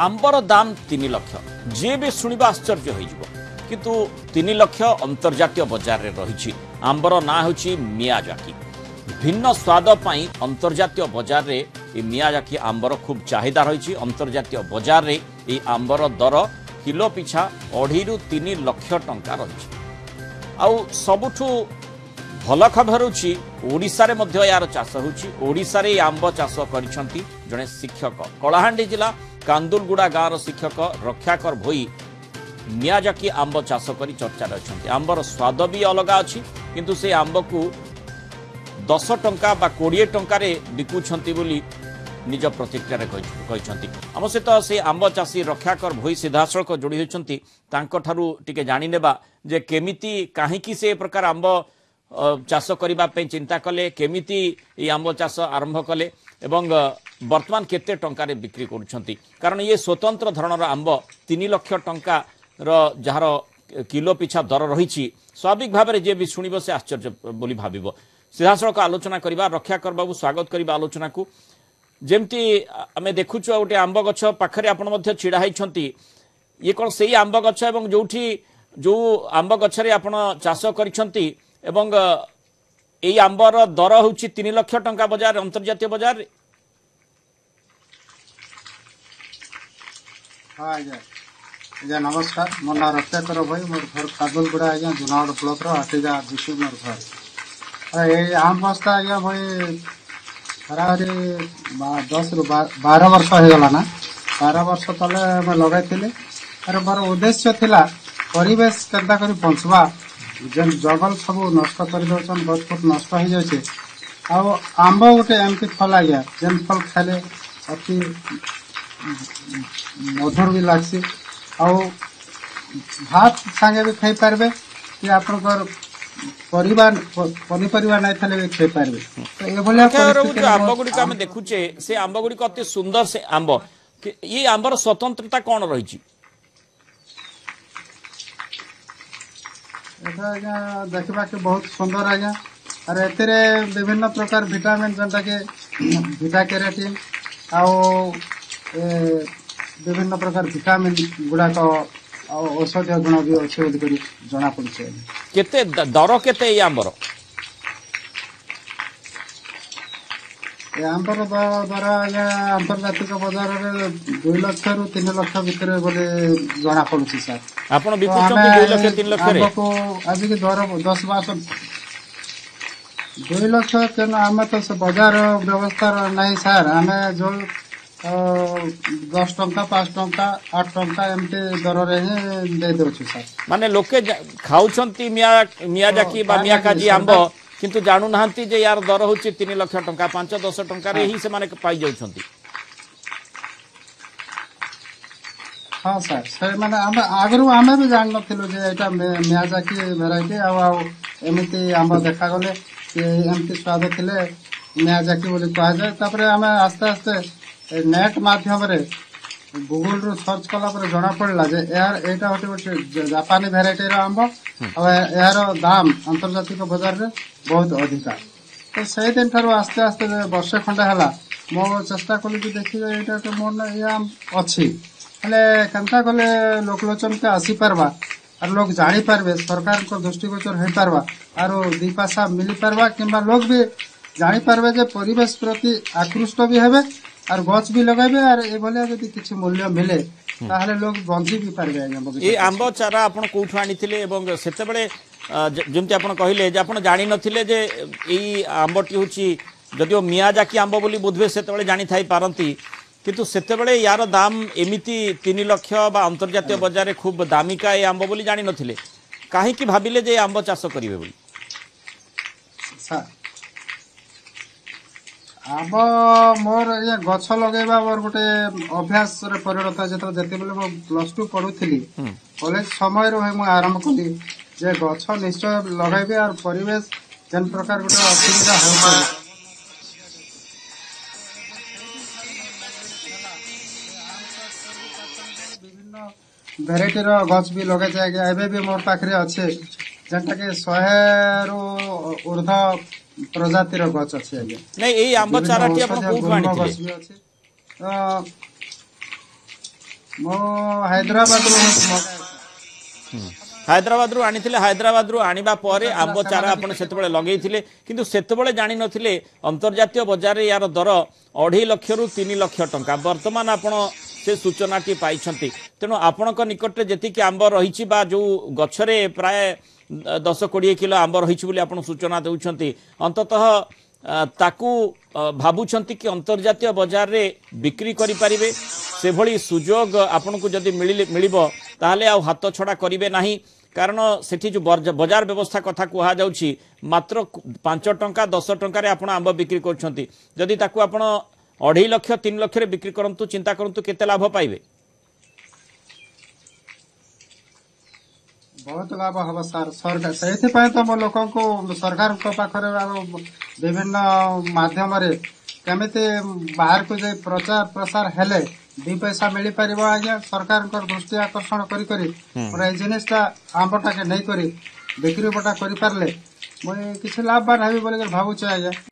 ଆମ୍ବର ଦାମ ତିନି ଲକ୍ଷ ଯିଏ ବି ଶୁଣିବା ଆଶ୍ଚର୍ଯ୍ୟ ହୋଇଯିବ କିନ୍ତୁ ତିନି ଲକ୍ଷ ଅନ୍ତର୍ଜାତୀୟ ବଜାରରେ ରହିଛି ଆମ୍ବର ନାଁ ହେଉଛି ମିଆଜାକି ଭିନ୍ନ ସ୍ୱାଦ ପାଇଁ ଅନ୍ତର୍ଜାତୀୟ ବଜାରରେ এই মিয়াজাকি আম্বর খুব চাহিদা রয়েছে অন্তর্জাতীয় বজারে এই আম্বর দর কিলো পিছা অঢ়ি রু তিন লক্ষ টঙ্কা রয়েছে আবুঠু ଭଲ ଖବର ହେଉଛି ଓଡ଼ିଶାରେ ମଧ୍ୟ ଏହାର ଚାଷ ହେଉଛି ଓଡ଼ିଶାରେ ଏଇ ଆମ୍ବ ଚାଷ କରିଛନ୍ତି ଜଣେ ଶିକ୍ଷକ କଳାହାଣ୍ଡି ଜିଲ୍ଲା କାନ୍ଦୁଲଗୁଡ଼ା ଗାଁର ଶିକ୍ଷକ ରକ୍ଷାକର ଭୋଇ ମିଆଜାକି ଆମ୍ବ ଚାଷ କରି ଚର୍ଚ୍ଚାରେ ଅଛନ୍ତି ଆମ୍ବର ସ୍ୱାଦ ବି ଅଲଗା ଅଛି କିନ୍ତୁ ସେ ଆମ୍ବକୁ ଦଶ ଟଙ୍କା ବା କୋଡ଼ିଏ ଟଙ୍କାରେ ବିକୁଛନ୍ତି ବୋଲି ନିଜ ପ୍ରତିକ୍ରିୟାରେ କହିଛନ୍ତି ଆମ ସହିତ ସେ ଆମ୍ବ ଚାଷୀ ରକ୍ଷାକର ଭୋଇ ସିଧାସଳଖ ଯୋଡ଼ି ହୋଇଛନ୍ତି ତାଙ୍କଠାରୁ ଟିକେ ଜାଣିନେବା ଯେ କେମିତି କାହିଁକି ସେ ଏ ପ୍ରକାର ଆମ୍ବ ଚାଷ କରିବା ପାଇଁ ଚିନ୍ତା କଲେ କେମିତି ଏଇ ଆମ୍ବ ଚାଷ ଆରମ୍ଭ କଲେ ଏବଂ ବର୍ତ୍ତମାନ କେତେ ଟଙ୍କାରେ ବିକ୍ରି କରୁଛନ୍ତି କାରଣ ଇଏ ସ୍ୱତନ୍ତ୍ର ଧରଣର ଆମ୍ବ ତିନି ଲକ୍ଷ ଟଙ୍କାର ଯାହାର କିଲୋ ପିଛା ଦର ରହିଛି ସ୍ୱାଭାବିକ ଭାବରେ ଯିଏ ବି ଶୁଣିବ ସେ ଆଶ୍ଚର୍ଯ୍ୟ ବୋଲି ଭାବିବ ସିଧାସଳଖ ଆଲୋଚନା କରିବା ରକ୍ଷାକର ବାବୁ ସ୍ୱାଗତ କରିବା ଆଲୋଚନାକୁ ଯେମିତି ଆମେ ଦେଖୁଛୁ ଆଉ ଗୋଟେ ଆମ୍ବ ଗଛ ପାଖରେ ଆପଣ ମଧ୍ୟ ଛିଡ଼ା ହେଇଛନ୍ତି ଇଏ କ'ଣ ସେଇ ଆମ୍ବ ଗଛ ଏବଂ ଯେଉଁଠି ଯେଉଁ ଆମ୍ବ ଗଛରେ ଆପଣ ଚାଷ କରିଛନ୍ତି এবং এই আম্বর দর হচ্ছে তিন লক্ষ টাকা বাজার আন্তর্জাতীয় বাজার হ্যাঁ, আজ্ঞা নমস্কার মো না রত্যাকর ভাই মোর ঘর কাজলগুড়া আজ্ঞা জুনাগড় ব্লকর আটিজা দিশু মোর ঘর এই আম বস্তা আজ্ঞা ভাই হারাহারি দশ রু বার বর্ষ হয়ে গেল না বার বর্ষ তলে আমি লগাইলি আর মোর উদ্দেশ্য লা পরিবেশ কেন্তা করে বঞ্চবা ଯେନ୍ ଜଙ୍ଗଲ ସବୁ ନଷ୍ଟ କରିଦେଉଛନ୍ ଗଛ ଫୁଟ ନଷ୍ଟ ହେଇଯାଉଛେ ଆଉ ଆମ୍ବ ଗୋଟେ ଏମିତି ଫଲ ଆଜ୍ଞା ଯେନ୍ ଫଲ ଖାଇଲେ ଅତି ମଧୁର ବି ଲାଗ୍ସି ଆଉ ଭାତ ସାଙ୍ଗେ ବି ଖାଇପାରିବେ କି ଆପଣଙ୍କର ପରିବା ପନିପରିବା ନାଇଁ ଥିଲେ ବି ଖାଇପାରିବେ ତ ଏଭଳିଆ ଆମ୍ବ ଗୁଡ଼ିକ ଆମେ ଦେଖୁଛେ ସେ ଆମ୍ବ ଗୁଡ଼ିକ ଅତି ସୁନ୍ଦର ସେ ଆମ୍ବ ଇଏ ଆମ୍ବର ସ୍ୱତନ୍ତ୍ରତା କ'ଣ ରହିଛି અત્યાં દશકક બહુત સુંદર આયા અને તેરે વિવિધ પ્રકાર વિટામિન સંતા કે વિટા કેરેટ આ ઓ વિવિધ પ્રકારથી કામ એ ગુડકો ઓ ઔષધય ગુણ બી અછોત જાણા પડછે કેતે દરો કેતે યામરો ଆମର ଦର ଆଜ୍ଞା ଆନ୍ତର୍ଜାତିକ ବଜାରରେ ଦୁଇ ଲକ୍ଷରୁ ତିନି ଲକ୍ଷ ଭିତରେ ବୋଲି ଜଣା ପଡୁଛି ସାର୍ ଆପଣ ଆମକୁ ଆଜିକି ଦର ଦଶ ବର୍ଷ ଦୁଇ ଲକ୍ଷ ତେଣୁ ଆମେ ତ ସେ ବଜାର ବ୍ୟବସ୍ଥା ନାହିଁ ସାର୍ ଆମେ ଯୋଉ ଦଶ ଟଙ୍କା ପାଞ୍ଚ ଟଙ୍କା ଆଠ ଟଙ୍କା ଏମିତି ଦରରେ ହିଁ ଦେଇଦେଉଛୁ ସାର୍ ମାନେ ଲୋକେ ଖାଉଛନ୍ତି ମିଆ ମିଆଜାକି ବା ମିଆକାଜି ଆମ୍ବ କିନ୍ତୁ ଜାଣୁନାହାନ୍ତି ଯେ ୟାର ଦର ହେଉଛି ତିନି ଲକ୍ଷ ଟଙ୍କା ପାଞ୍ଚ ଦଶ ଟଙ୍କାରେ ହିଁ ସେମାନେ ପାଇଯାଉଛନ୍ତି ହଁ ସାର୍ ସେମାନେ ଆମେ ଆଗରୁ ଆମେ ବି ଜାଣିନଥିଲୁ ଯେ ଏଇଟା ମିଆଜାକି ଭେରାଇଟି ଆଉ ଆଉ ଏମିତି ଆମର ଦେଖାଗଲେ ଏମିତି ସ୍ୱାଦ ଥିଲେ ମିଆଜାକି ବୋଲି କୁହାଯାଏ ତାପରେ ଆମେ ଆସ୍ତେ ଆସ୍ତେ ନେଟ୍ ମାଧ୍ୟମରେ ଗୁଗୁଲରୁ ସର୍ଚ୍ଚ କଲା ପରେ ଜଣାପଡ଼ିଲା ଯେ ଏହାର ଏଇଟା ହେଉଛି ଗୋଟେ ଜାପାନୀ ଭେରାଇଟିର ଆମ୍ବ ଆଉ ଏହାର ଦାମ ଆନ୍ତର୍ଜାତିକ ବଜାରରେ ବହୁତ ଅଧିକା ତ ସେଇଦିନ ଠାରୁ ଆସ୍ତେ ଆସ୍ତେ ବର୍ଷେ ଖଣ୍ଡେ ହେଲା ମୁଁ ଚେଷ୍ଟା କଲି ଯେ ଦେଖିଲେ ଏଇଟା ତ ମୋର ଇଏ ଅଛି ହେଲେ କେନ୍ତା କଲେ ଲୋକଲୋଚନକେ ଆସିପାରବା ଆର୍ ଲୋକ ଜାଣିପାରିବେ ସରକାରଙ୍କ ଦୃଷ୍ଟିଗୋଚର ହେଇପାରବା ଆରୁ ଦୁଇ ପାସା ମିଳିପାରବା କିମ୍ବା ଲୋକ ବି ଜାଣିପାରିବେ ଯେ ପରିବେଶ ପ୍ରତି ଆକୃଷ୍ଟ ବି ହେବେ আর গছ বি লগাইবে আর এভাবে যদি কিছু মূল্য মিলে তাহলে লোক বঞ্চি বি পারবে এই আম্ব চারা আপন কোঠু আনিছিলে এবং সেতবেলে যেমতি আপন কহিলে যে আপন জানি নথিলে যে এই আম্বটি হচ্ছে যদিও মিয়াজাকি আম্ব বলি বোধবে সেতবেলে জানি থাই পারন্তি কিন্তু সেতবেলে ইয়ার দাম এমিতি তিন লক্ষ বা আন্তর্জাতীয় বজারে খুব দামিকা এই আম্ব বলি জানি নথিলে কাহিকি ভাবিলে যে আম্ব চাষ করিবে বলি স্যার ଆମ୍ବ ମୋର ଇଏ ଗଛ ଲଗେଇବା ମୋର ଗୋଟେ ଅଭ୍ୟାସରେ ପରିଣତ ଯେତେବେଳେ ଯେତେବେଳେ ମୁଁ ପ୍ଲସ୍ ଟୁ ପଢୁଥିଲି କଲେଜ ସମୟରୁ ହିଁ ମୁଁ ଆରମ୍ଭ କଲି ଯେ ଗଛ ନିଶ୍ଚୟ ଲଗାଇବି ଆର୍ ପରିବେଶ କେନ୍ ପ୍ରକାର ଗୋଟେ ଅସୁବିଧା ହେଉଛି ବିଭିନ୍ନ ଭେରାଇଟିର ଗଛ ବି ଲଗାଇଛି ଆଜ୍ଞା ଏବେ ବି ମୋର ପାଖରେ ଅଛେ ଯେନ୍ଟାକି ଶହେରୁ ଉର୍ଦ୍ଧ୍ୱ ପ୍ରଜାତିର ଗଛ ଅଛି ହାଇଦ୍ରାବାଦରୁ ଆଣିଥିଲେ ହାଇଦ୍ରାବାଦରୁ ଆଣିବା ପରେ ଆମ୍ବ ଚାରା ଆପଣ ସେତେବେଳେ ଲଗେଇଥିଲେ କିନ୍ତୁ ସେତେବେଳେ ଜାଣିନଥିଲେ ଅନ୍ତର୍ଜାତୀୟ ବଜାରରେ ଏହାର ଦର ଅଢ଼େଇ ଲକ୍ଷରୁ ତିନି ଲକ୍ଷ ଟଙ୍କା ବର୍ତ୍ତମାନ ଆପଣ ସେ ସୂଚନାଟି ପାଇଛନ୍ତି ତେଣୁ ଆପଣଙ୍କ ନିକଟରେ ଯେତିକି ଆମ୍ବ ରହିଛି ବା ଯେଉଁ ଗଛରେ ପ୍ରାୟ দশ কোড়িয়ে কিলো আম্ব রয়েছে বলে আপনার সূচনা দেছেন অন্তত তাকু ভাবুছেন কি অন্তর্জাতীয় বজারে বিক্রি করে পারে সেভাবে সুযোগ আপনার যদি মিলব তাহলে আউ হাত ছড়া করবে না কারণ সেটি যে বজার ব্যবস্থা কথা কুহযাচ্ছি মাত্র পাঁচ টঙ্কা দশ টঙ্কার আপনার আম্ব বিক্রি করছেন যদি তাকে আপনার অঢ়াই লক্ষ তিন লক্ষের বিক্রি করতু চিন্তা করতু কেতে লাভ পাইবে बहुत लाभ हम सार सरकार से तो लोक सरकार विभिन्न मध्यम कमी बाहर को प्रचार प्रसार हेले दि पैसा मिल पार आज्ञा सरकार दृष्टि आकर्षण कर जिनटा आंबटा के नहीं कर बिक्री बटा कर लाभवान हो भावे आज्ञा